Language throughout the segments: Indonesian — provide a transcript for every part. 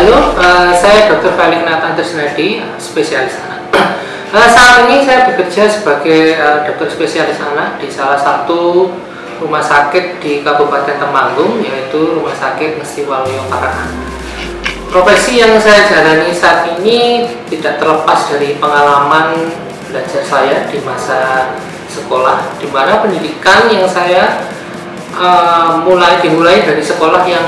uh, saya Dr. Felix Nathan Trisnadi, spesialis anak. Uh, saat ini saya bekerja sebagai uh, dokter spesialis anak di salah satu rumah sakit di Kabupaten Temanggung, yaitu Rumah Sakit Ngesti Waluyo Parakan. Profesi yang saya jalani saat ini tidak terlepas dari pengalaman belajar saya di masa sekolah, di mana pendidikan yang saya uh, mulai dimulai dari sekolah yang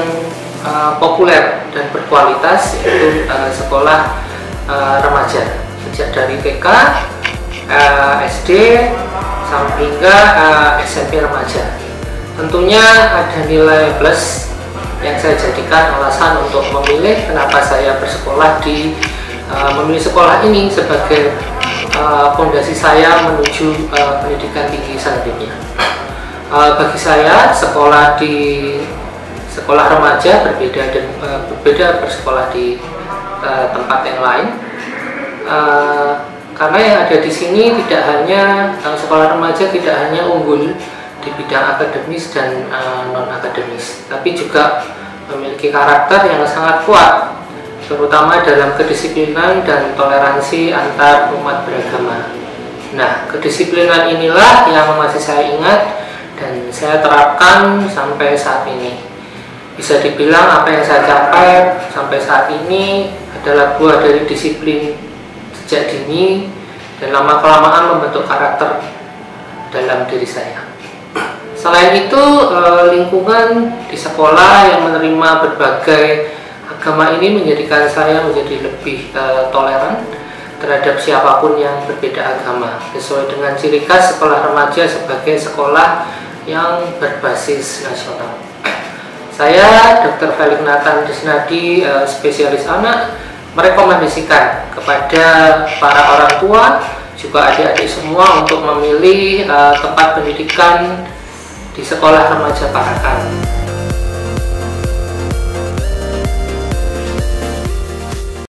uh, populer dan berkualitas yaitu uh, sekolah uh, remaja sejak dari TK, uh, SD sampai hingga uh, SMP remaja. Tentunya ada nilai plus yang saya jadikan alasan untuk memilih kenapa saya bersekolah di uh, memilih sekolah ini sebagai fondasi uh, saya menuju uh, pendidikan tinggi selanjutnya. Uh, bagi saya sekolah di sekolah remaja berbeda dan uh, berbeda bersekolah di uh, tempat yang lain. Uh, karena yang ada di sini tidak hanya uh, sekolah remaja tidak hanya unggul di bidang akademis dan uh, non akademis tapi juga memiliki karakter yang sangat kuat terutama dalam kedisiplinan dan toleransi antar umat beragama. Nah kedisiplinan inilah yang masih saya ingat dan saya terapkan sampai saat ini bisa dibilang apa yang saya capai sampai saat ini adalah buah dari disiplin sejak dini dan lama kelamaan membentuk karakter dalam diri saya. Selain itu eh, lingkungan di sekolah yang menerima berbagai agama ini menjadikan saya menjadi lebih eh, toleran terhadap siapa pun yang berbeda agama sesuai dengan ciri khas sekolah remaja sebagai sekolah yang berbasis nasional. Saya Dr. Felix Nathan Desnadi, uh, spesialis anak, merekomendasikan kepada para orang tua juga adik-adik semua untuk memilih uh, tempat pendidikan di sekolah remaja Parakan.